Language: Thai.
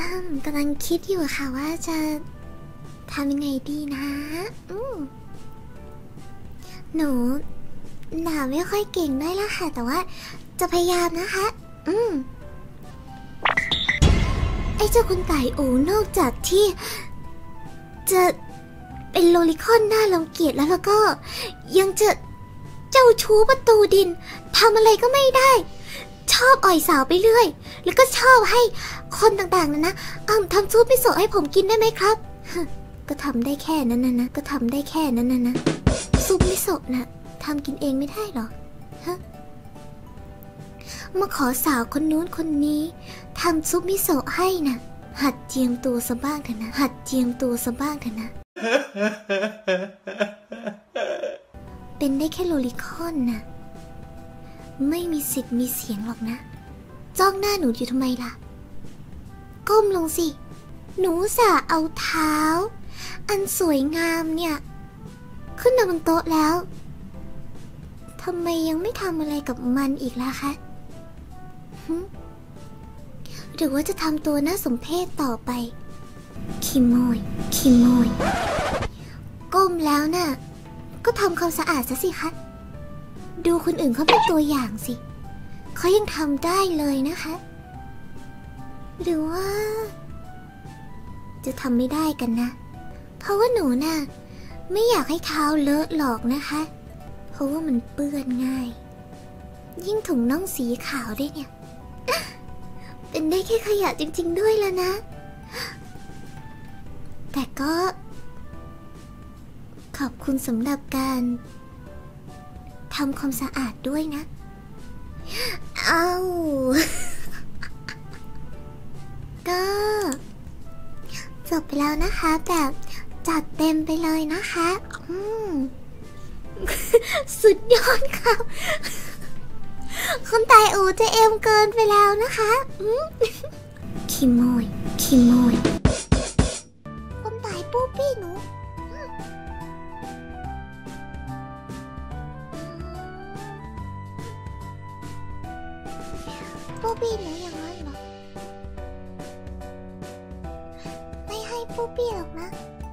อืมกำลังคิดอยู่ค่ะว่าจะทำยังไงดีนะอืมหนูหนาไม่ค่อยเก่งด้วยละค่ะ แต่ว่าจะพยายามนะคะ อืมไอ้เจ้าคุณไก่โอูนอกจากที่ จะเป็นโลลิคอนหน้ารังเกียจแล้วแล้วก็ ยังจะเจ้าชู้ประตูดินทำอะไรก็ไม่ได้ ชอบอ่อยสาวไปเรื่อย แล้วก็ชอบให้คนต่างๆนะนะอ้าทำซุปมิโซะให้ผมกินได้ไหมครับ ก็ทำได้แค่นั้นนะนะ ก็ทำได้แค่นั้นนะนะ ซุปมิโซะนะทำกินเองไม่ได้หรอฮะมาขอสาวคนนู้นคนนี้ทำซุปมิโซะให้นะหัดเจียมตัวซะบ้างเถอะนะ หัดเจียมตัวซะบ้างเถอะนะ เป็นได้แค่โลลิคอนนะ ไม่มีสิทธิ์มีเสียงหรอกนะ จ้องหน้าหนูอยู่ทำไมล่ะ ก้มลงสิ หนูสะเอาเท้า อันสวยงามเนี่ย ขึ้นมาบนโต๊ะแล้วทำไมยังไม่ทำอะไรกับมันอีกล่ะคะหรือว่าจะทำตัวน่าสมเพชต่อไปคิโมยคิโมย ก้มแล้วน่ะ ก็ทำความสะอาดซะสิคะ ดูคนอื่นเขาเป็นตัวอย่างสิ เขายังทำได้เลยนะคะ หรือว่า จะทำไม่ได้กันนะ เพราะว่าหนูน่ะ ไม่อยากให้เท้าเลอะหรอกนะคะ เพราะว่ามันเปื้อนง่าย ยิ่งถุงน่องสีขาวด้วยเนี่ย เป็นได้แค่ขยะจริง ๆ ด้วยแล้วนะ แต่ก็ ขอบคุณสำหรับการ ทำความสะอาดด้วยนะเอาก็จบไปแล้วนะคะแบบจัดเต็มไปเลยนะคะอืมสุดยอดค่ะคนตายอูจะเอ็มเกินไปแล้วนะคะอืมคิโมยคิโมย ปู้ปี้หนูอย่างนั้นเห